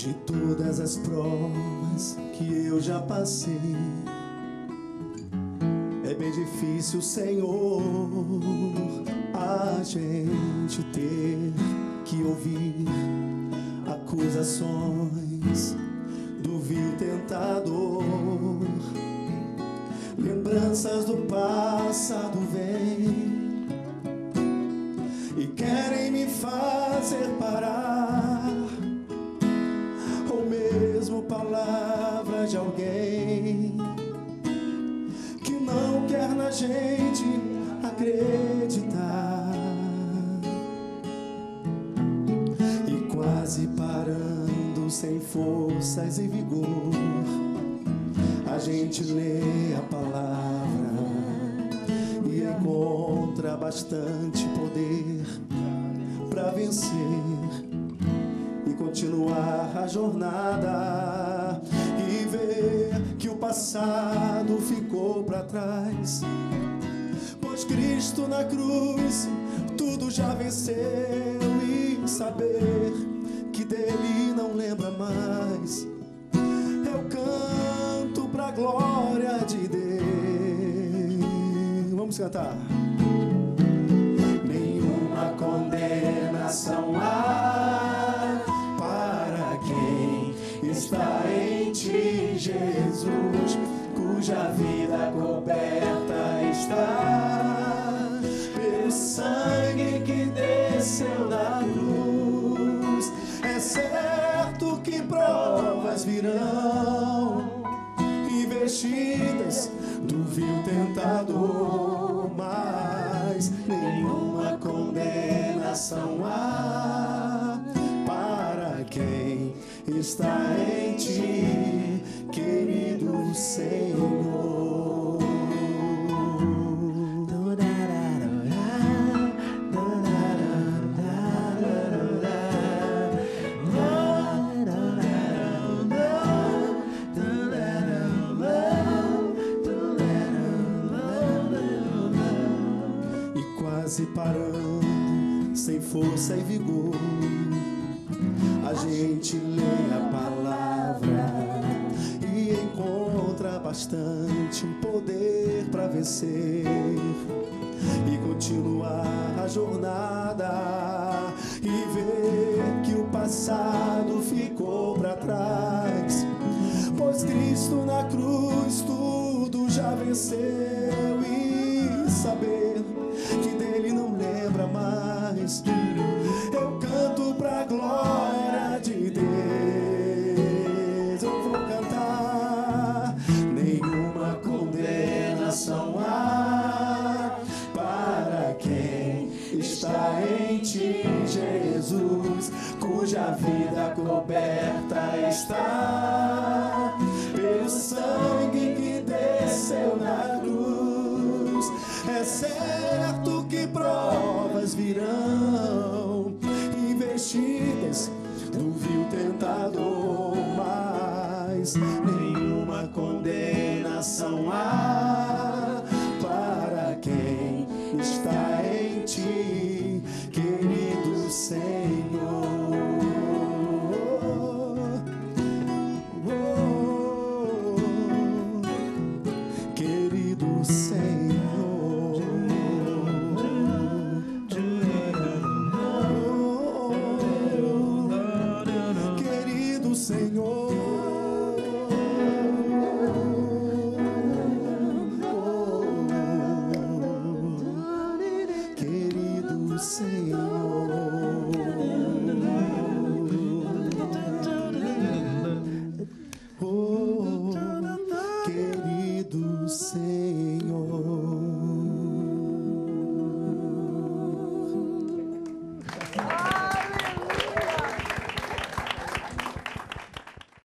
De todas as provas que eu já passei, é bem difícil, Senhor, a gente ter que ouvir acusações do vil tentador. Lembranças do passado vêm mesmo palavras de alguém que não quer na gente acreditar. E quase parando, sem forças e vigor, a gente lê a palavra e encontra bastante poder para vencer continuar a jornada e ver que o passado ficou para trás. Pois Cristo na cruz tudo já venceu e saber que dele não lembra mais. Eu canto pra glória de Deus. Vamos cantar. Cuja vida coberta está pelo sangue que desceu da cruz. É certo que provas virão investidas do vil tentador, mas nenhuma condenação há para quem está em ti, quase parando, sem força e vigor, a gente lê a palavra e encontra bastante poder para vencer e continuar a jornada e ver que o passado ficou para trás. Pois Cristo na cruz tudo já venceu e saber cuja vida coberta está pelo sangue que desceu na cruz. É certo que provas virão investidas do vil tentador, mas nenhuma condenação há para quem está em ti,